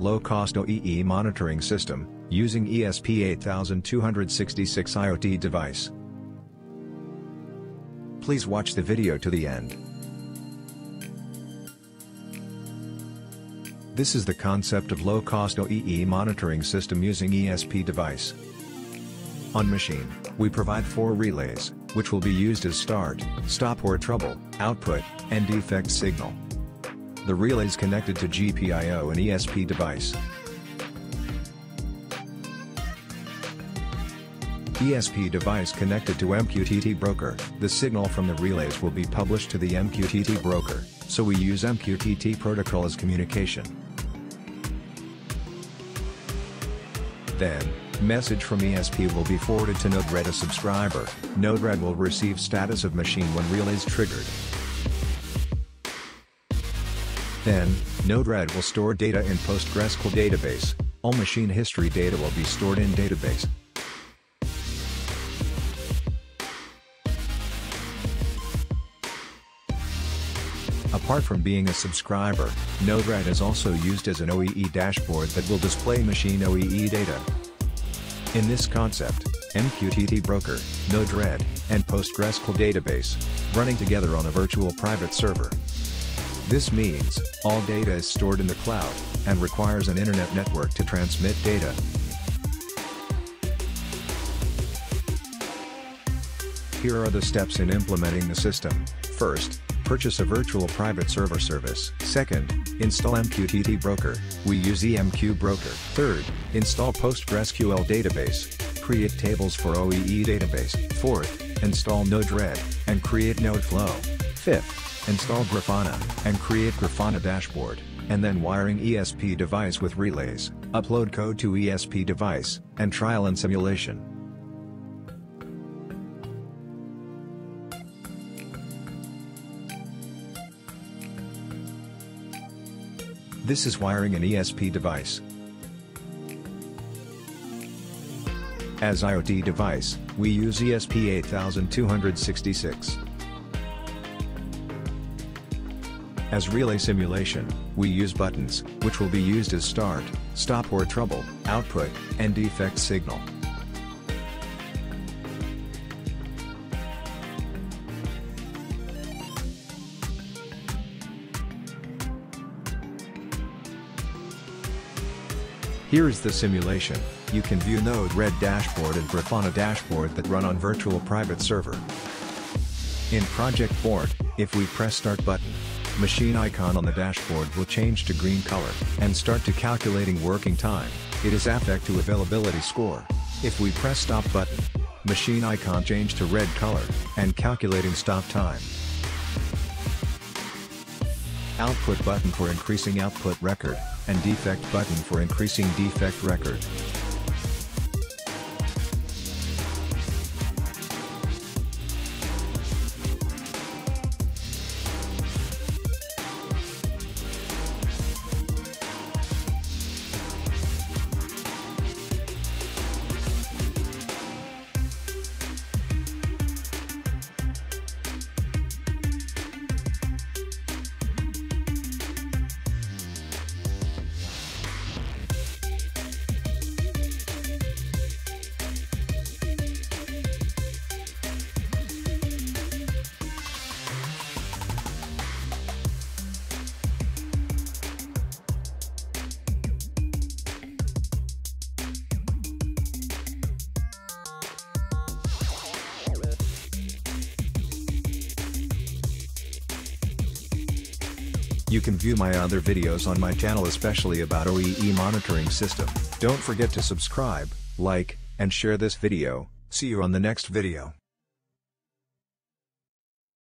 low-cost OEE monitoring system, using E ESP8266 IoT device. Please watch the video to the end. This is the concept of low-cost OEE monitoring system using ESP device. On machine, we provide four relays, which will be used as start, stop or trouble, output, and defect signal. The relays connected to GPIO and ESP device. ESP device connected to MQTT broker, the signal from the relays will be published to the MQTT broker, so we use MQTT protocol as communication. Then, message from ESP will be forwarded to Node-RED a subscriber, Node-RED will receive status of machine when relays triggered. Then, Node-RED will store data in PostgreSQL database, all machine history data will be stored in database. Apart from being a subscriber, Node-RED is also used as an OEE dashboard that will display machine OEE data. In this concept, MQTT broker, Node-RED, and PostgreSQL database, running together on a virtual private server. This means, all data is stored in the cloud, and requires an internet network to transmit data. Here are the steps in implementing the system. First, purchase a virtual private server service. Second, install MQTT Broker, we use EMQ Broker. Third, install PostgreSQL database, create tables for OEE database. Fourth, install Node-RED, and create Node Flow. Fifth, install Grafana, and create Grafana dashboard, and then wiring ESP device with relays, upload code to ESP device, and trial and simulation. This is wiring an ESP device. As IoT device, we use ESP8266. As relay simulation, we use buttons, which will be used as start, stop or trouble, output, and defect signal. Here is the simulation, you can view Node-RED dashboard and Grafana dashboard that run on virtual private server. In Project Board, if we press Start button, machine icon on the dashboard will change to green color, and start to calculating working time, it is affect to availability score. If we press Stop button, machine icon change to red color, and calculating stop time. Output button for increasing output record, and defect button for increasing defect record. You can view my other videos on my channel especially about OEE monitoring system. Don't forget to subscribe, like, and share this video. See you on the next video.